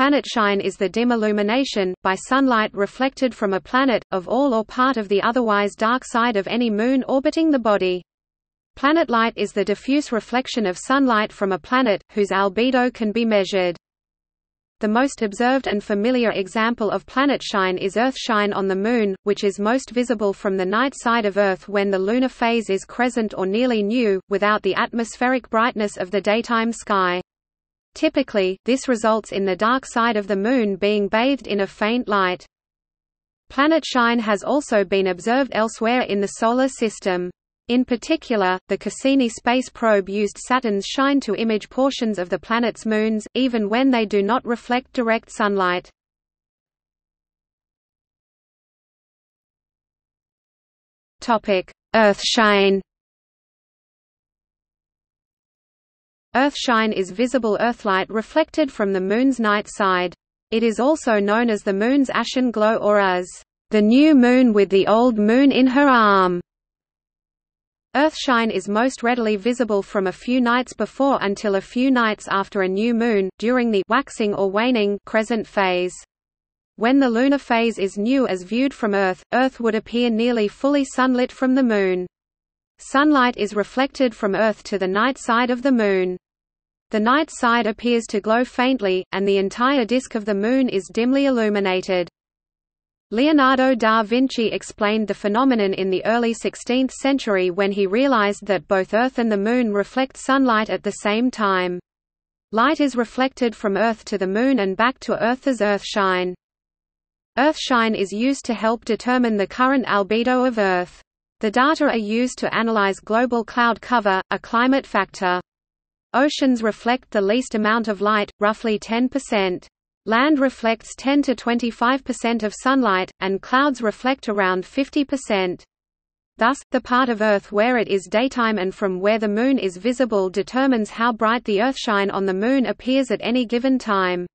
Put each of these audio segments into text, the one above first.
Planetshine is the dim illumination, by sunlight reflected from a planet, of all or part of the otherwise dark side of any moon orbiting the body. Planet light is the diffuse reflection of sunlight from a planet, whose albedo can be measured. The most observed and familiar example of planetshine is Earthshine on the Moon, which is most visible from the night side of Earth when the lunar phase is crescent or nearly new, without the atmospheric brightness of the daytime sky. Typically, this results in the dark side of the Moon being bathed in a faint light. Planetshine has also been observed elsewhere in the Solar System. In particular, the Cassini space probe used Saturn's shine to image portions of the planet's moons, even when they do not reflect direct sunlight. Earthshine Earthshine is visible earthlight reflected from the Moon's night side. It is also known as the Moon's ashen glow or as the new Moon with the old Moon in her arm. Earthshine is most readily visible from a few nights before until a few nights after a new moon, during the waxing or waning crescent phase. When the lunar phase is new as viewed from Earth, Earth would appear nearly fully sunlit from the Moon. Sunlight is reflected from Earth to the night side of the Moon. The night side appears to glow faintly, and the entire disk of the Moon is dimly illuminated. Leonardo da Vinci explained the phenomenon in the early 16th century when he realized that both Earth and the Moon reflect sunlight at the same time. Light is reflected from Earth to the Moon and back to Earth as Earthshine. Earthshine is used to help determine the current albedo of Earth. The data are used to analyze global cloud cover, a climate factor. Oceans reflect the least amount of light, roughly 10%. Land reflects 10 to 25% of sunlight, and clouds reflect around 50%. Thus, the part of Earth where it is daytime and from where the Moon is visible determines how bright the earthshine on the Moon appears at any given time.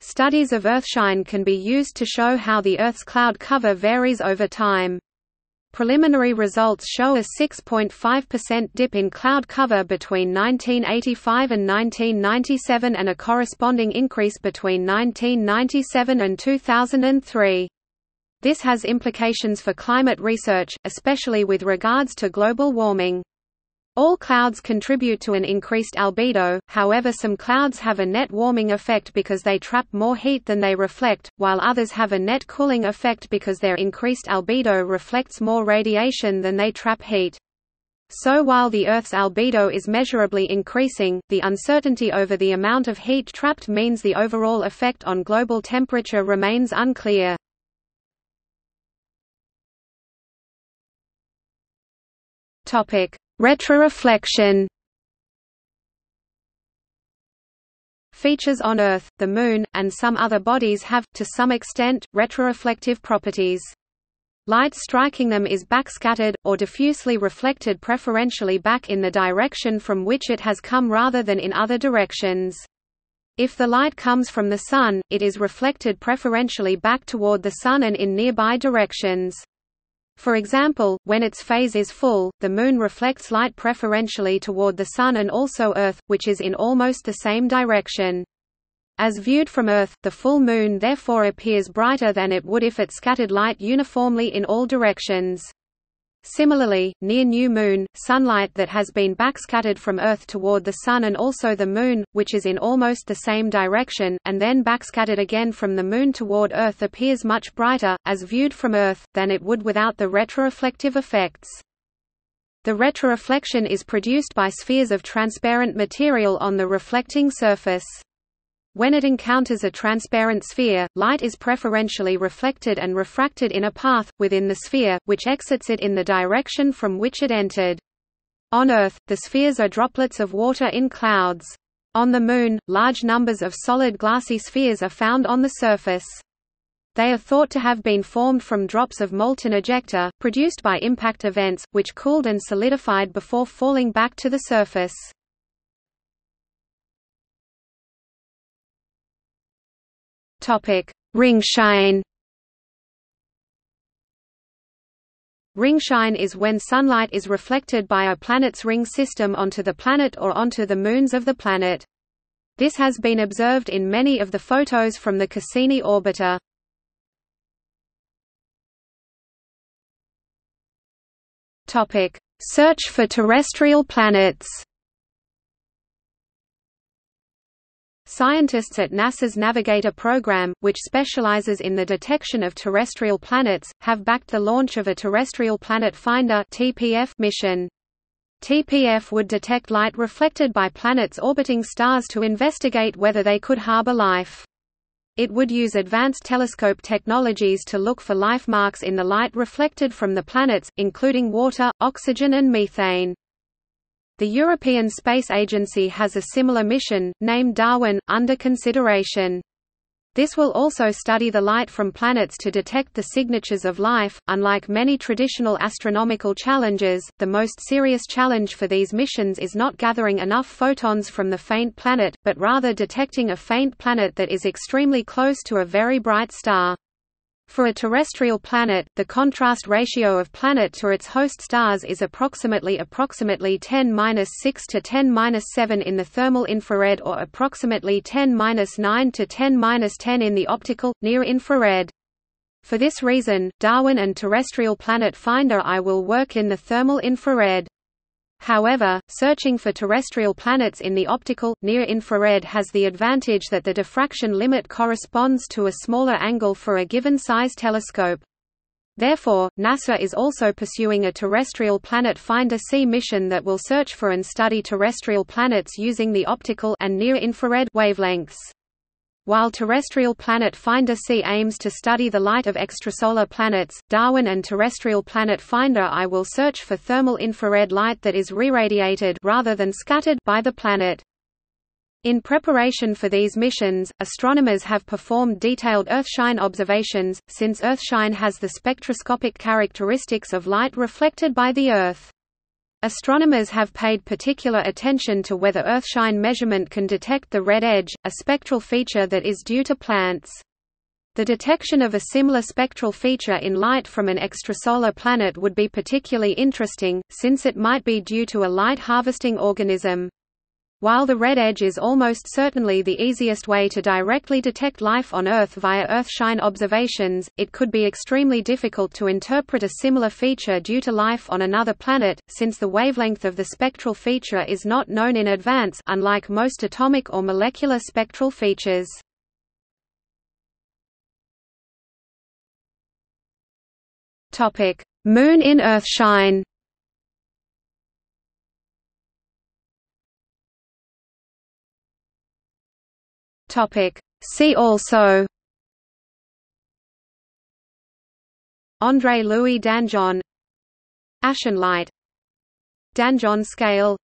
Studies of earthshine can be used to show how the Earth's cloud cover varies over time. Preliminary results show a 6.5% dip in cloud cover between 1985 and 1997 and a corresponding increase between 1997 and 2003. This has implications for climate research, especially with regards to global warming. All clouds contribute to an increased albedo, however some clouds have a net warming effect because they trap more heat than they reflect, while others have a net cooling effect because their increased albedo reflects more radiation than they trap heat. So while the Earth's albedo is measurably increasing, the uncertainty over the amount of heat trapped means the overall effect on global temperature remains unclear. Topic: Retroreflection Features on Earth, the Moon, and some other bodies have, to some extent, retroreflective properties. Light striking them is backscattered, or diffusely reflected preferentially back in the direction from which it has come rather than in other directions. If the light comes from the Sun, it is reflected preferentially back toward the Sun and in nearby directions. For example, when its phase is full, the Moon reflects light preferentially toward the Sun and also Earth, which is in almost the same direction. As viewed from Earth, the full Moon therefore appears brighter than it would if it scattered light uniformly in all directions. Similarly, near new Moon, sunlight that has been backscattered from Earth toward the Sun and also the Moon, which is in almost the same direction, and then backscattered again from the Moon toward Earth appears much brighter, as viewed from Earth, than it would without the retroreflective effects. The retroreflection is produced by spheres of transparent material on the reflecting surface. When it encounters a transparent sphere, light is preferentially reflected and refracted in a path, within the sphere, which exits it in the direction from which it entered. On Earth, the spheres are droplets of water in clouds. On the Moon, large numbers of solid glassy spheres are found on the surface. They are thought to have been formed from drops of molten ejecta, produced by impact events, which cooled and solidified before falling back to the surface. Ringshine. Ringshine is when sunlight is reflected by a planet's ring system onto the planet or onto the moons of the planet. This has been observed in many of the photos from the Cassini orbiter. Search for terrestrial planets. Scientists at NASA's Navigator program, which specializes in the detection of terrestrial planets, have backed the launch of a Terrestrial Planet Finder (TPF) mission. TPF would detect light reflected by planets orbiting stars to investigate whether they could harbor life. It would use advanced telescope technologies to look for life marks in the light reflected from the planets, including water, oxygen and methane. The European Space Agency has a similar mission, named Darwin, under consideration. This will also study the light from planets to detect the signatures of life. Unlike many traditional astronomical challenges, the most serious challenge for these missions is not gathering enough photons from the faint planet, but rather detecting a faint planet that is extremely close to a very bright star. For a terrestrial planet, the contrast ratio of planet to its host stars is approximately approximately 10-6 to 10-7 in the thermal infrared or approximately 10-9 to 10-10 in the optical, near-infrared. For this reason, Darwin and Terrestrial Planet Finder I will work in the thermal infrared. However, searching for terrestrial planets in the optical, near-infrared has the advantage that the diffraction limit corresponds to a smaller angle for a given size telescope. Therefore, NASA is also pursuing a terrestrial planet finder C mission that will search for and study terrestrial planets using the optical and near-infrared wavelengths. While terrestrial planet Finder C aims to study the light of extrasolar planets, Darwin and terrestrial planet Finder I will search for thermal infrared light that is re-radiated rather than scattered by the planet. In preparation for these missions, astronomers have performed detailed earthshine observations, since earthshine has the spectroscopic characteristics of light reflected by the Earth. Astronomers have paid particular attention to whether earthshine measurement can detect the red edge, a spectral feature that is due to plants. The detection of a similar spectral feature in light from an extrasolar planet would be particularly interesting, since it might be due to a light-harvesting organism. While the red edge is almost certainly the easiest way to directly detect life on Earth via Earthshine observations, it could be extremely difficult to interpret a similar feature due to life on another planet, since the wavelength of the spectral feature is not known in advance unlike most atomic or molecular spectral features. Moon in Earthshine Topic. See also André Louis Danjon Ashen light Danjon scale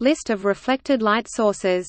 List of reflected light sources